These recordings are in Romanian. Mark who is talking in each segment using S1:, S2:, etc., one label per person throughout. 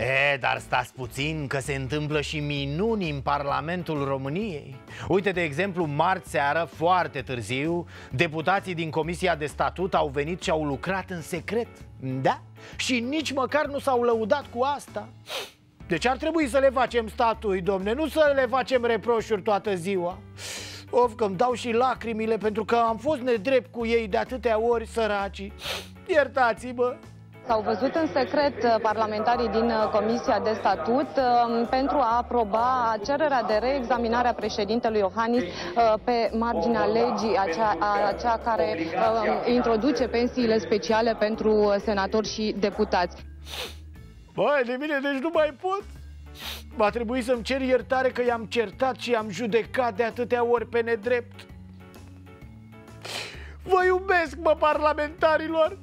S1: E, dar stați puțin că se întâmplă și minuni în Parlamentul României. Uite, de exemplu, marți seară, foarte târziu Deputații din Comisia de Statut au venit și au lucrat în secret. Da? Și nici măcar nu s-au lăudat cu asta. Deci ar trebui să le facem statui, domne, nu să le facem reproșuri toată ziua. Of, că îmi dau și lacrimile pentru că am fost nedrept cu ei de atâtea ori, săraci Iertați-mă
S2: S-au văzut în secret uh, parlamentarii din uh, Comisia de Statut um, pentru a aproba cererea de reexaminare a președintelui Iohannis uh, pe marginea legii, acea, acea care um, introduce pensiile speciale pentru senatori și deputați.
S1: Băi, de mine, deci nu mai pot. Va trebui să-mi cer iertare că i-am certat și i-am judecat de atâtea ori pe nedrept. Vă iubesc, mă, parlamentarilor!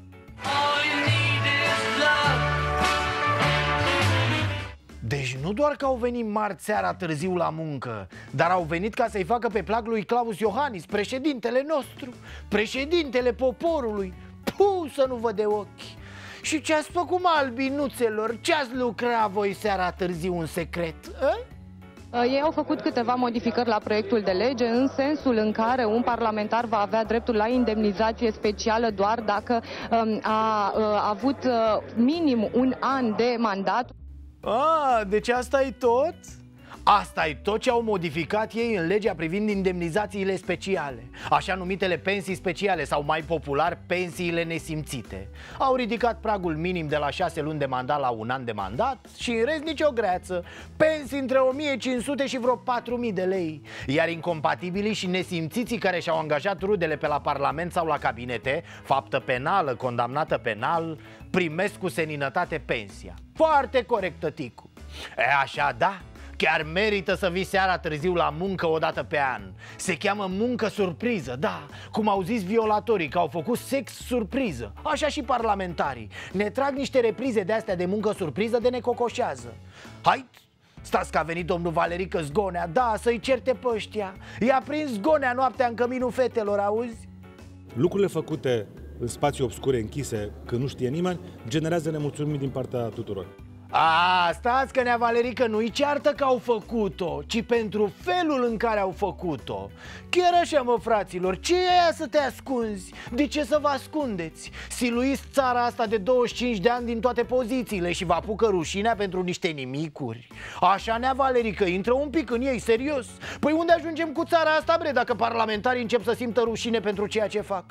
S1: Deci nu doar că au venit marți seara târziu la muncă Dar au venit ca să-i facă pe plac lui Claus Iohannis Președintele nostru Președintele poporului Puh, să nu vă de ochi Și ce-ați făcut, mă, albinuțelor? Ce-ați lucrat voi seara târziu în secret? A?
S2: Uh, ei au făcut câteva modificări la proiectul de lege în sensul în care un parlamentar va avea dreptul la indemnizație specială doar dacă um, a, a uh, avut uh, minim un an de mandat.
S1: A, deci asta e tot? Asta e tot ce au modificat ei în legea privind indemnizațiile speciale. Așa numitele pensii speciale sau mai popular pensiile nesimțite. Au ridicat pragul minim de la 6 luni de mandat la un an de mandat Și în rest nicio greață. Pensii între 1500 și vreo 4000 de lei. Iar incompatibilii și nesimțiții care și-au angajat rudele pe la parlament sau la cabinete Faptă penală, condamnată penal Primesc cu seninătate pensia. Foarte corect, tăticu E așa, da, Chiar merită să vii seara târziu la muncă o dată pe an. Se cheamă muncă surpriză, da. Cum au zis violatorii, că au făcut sex surpriză. Așa și parlamentarii. Ne trag niște reprize de astea de muncă surpriză de necocoșează Hai, Stați că a venit domnul Valerică Zgonea. Da, să-i certe pe ăștia. I-a prins Zgonea noaptea în căminul fetelor, auzi?
S3: Lucrurile făcute în spații obscure închise, când nu știe nimeni, generează nemulțumiri din partea tuturor.
S1: A, stați că nea Valerică nu-i ceartă că au făcut-o Ci pentru felul în care au făcut-o Chiar așa, mă, fraților, ce e aia să te ascunzi? De ce să vă ascundeți? Siluiți țara asta de 25 de ani din toate pozițiile Și vă apucă rușinea pentru niște nimicuri Așa, nea Valerică, intră un pic în ei, serios Păi unde ajungem cu țara asta, bre, dacă parlamentarii încep să simtă rușine pentru ceea ce fac?